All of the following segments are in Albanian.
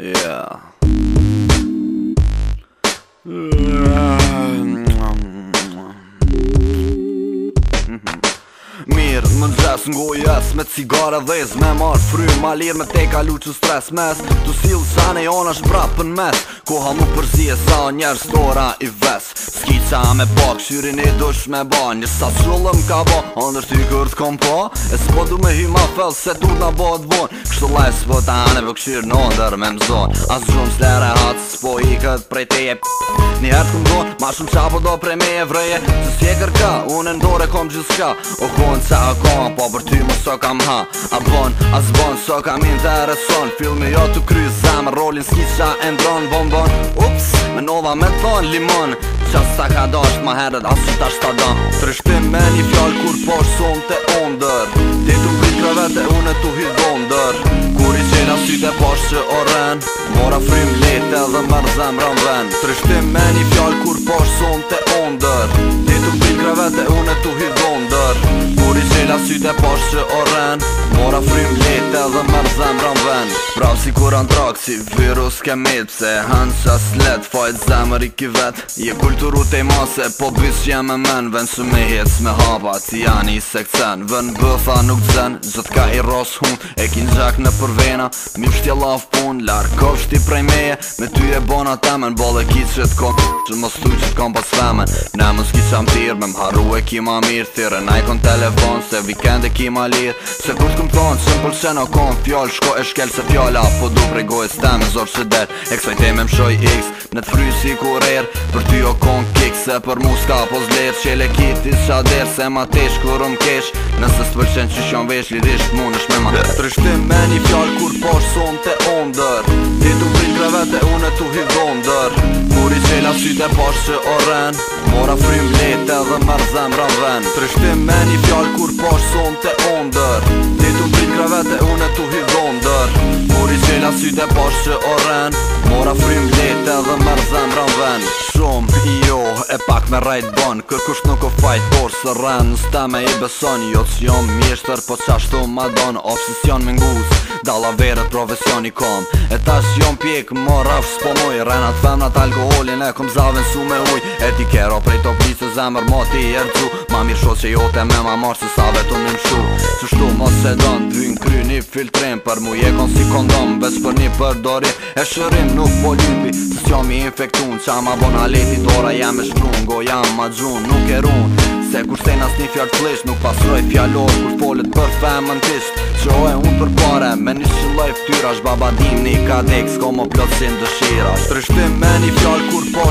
Mirë, më nxes ngu jes me cigare dhez Me marë fry, ma lirë me te kalu stres mes Tu silë sane jonë është brapë në mes Koha mu e sa njerë stora i ves Skica me bak, shyrin e dush me ba Një sa qëllëm ka ba, ndër ty kërë kom pa E s'po du me hy ma fel, se du t'na ba t'vonë të lesë Së bëta anë në ndër me mëzon Asë gjumë s'lere hatë Së po i këtë prej teje Një herë të mdojnë Ma shumë qa po do prej me e vreje Së s'je kërka Unë e ndore kom gjithë ka O konë që a konë Po për ty më so kam ha A bon, a s'bon So kam intereson Filmi jo të kry Zemë rolin s'ki qa e ndron Bon, bon Ups Me nova me thonë limon Qa sa ka dasht ma herët Asë që ta ta dam Trishtim me një fjall Kur posh son të ondër Ti të mbitrëve të une të hidondër që Mora frim lete dhe mërë zemë rëmë Trishtim me një fjallë kur pash son të ondër tu pëjnë krave dhe une tu hidon dër Kur i qela syt e pash që o Mora frim lete edhe me më zemë rën ven Pra si kur an si virus ke mit Pse hën qa slet fajt zemë rik i vet Je kulturu te i mase po bis që jem e men Ven që me hec me hapa, ti janë i sekcen Ven bëtha nuk zen Gjët ka i ros hun e kin gjak në përvena Mi pështje lav pun lar prej meje Me ty e bona temen bale ki që kon Që më stu që pas femen Ne më qam mentir Me mharu e kima mirë Thire në ikon telefon Se vikend e kima lirë Se kur t'këm thonë Simple se në konë Fjallë shko e shkel se fjalla Po du pregoj s'te me zorë se det E kësaj te me mshoj x Në t'fry si kur Për ty o konë kik Se për mu s'ka po zlerë Qele kiti s'a derë Se ma tesh kur um kesh Nëse s'të pëlqen që shion vesh Lidisht mund është me ma yeah. Trishtim me një fjallë Kur posh son të ondër Ti t'u prind Shqyt e pashtë që Mora frim letë edhe marë zemë rënë Trishtim me një fjallë kur pashtë son të ondër Tu bi kravete, une tu hi vonder Mori qela sy dhe poshë që o Mora frim lete dhe mërë zemë në ven Shumë i jo, e pak me rajt ban Kër nuk o fajt por së ren Në me i beson, jo që jom mjeshtër Po qashtu shto ma don, obsesion me ngus Dalla verët profesion i kom E ta që jom pjek, ma raf s'ponoj Renat femnat alkoholin e kom zavën su me uj E ti kero prej top liste zemër, ma ti erdzu Ma mirë shosë që jote me ma marë Se sa vetëm një mshu Që shtu mos se dënë Dhyn kry një filtrim Për mu jekon si kondom Ves për një përdorim E shërim nuk po lypi Se s'jo mi infektun Qa ma bon Dora jam e shkrun Go jam ma gjun Nuk e run Se kur sejn as një fjartë flisht Nuk pasroj fjallor Kur folet për femën tisht Qo e unë për pare Me një shëllaj ftyra Sh baba dim një kadek S'ko më plotësin dëshira Shtrishtim me Kur po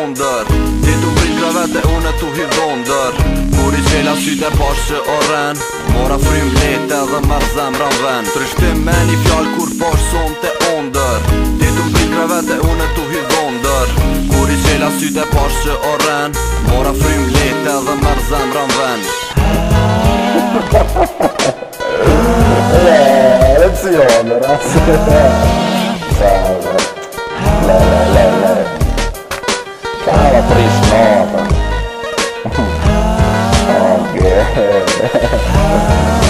ondër edhe unë t'u hidhon dër Kur i qela syte pash që orën Mora frim lete dhe marrë zemra ven Trishtim me një fjall kur pash son të ondër Ti t'u pikreve dhe unë t'u hidhon dër Kur i qela syte pash që orën Mora frim lete dhe marrë zemra ven Ha Hey.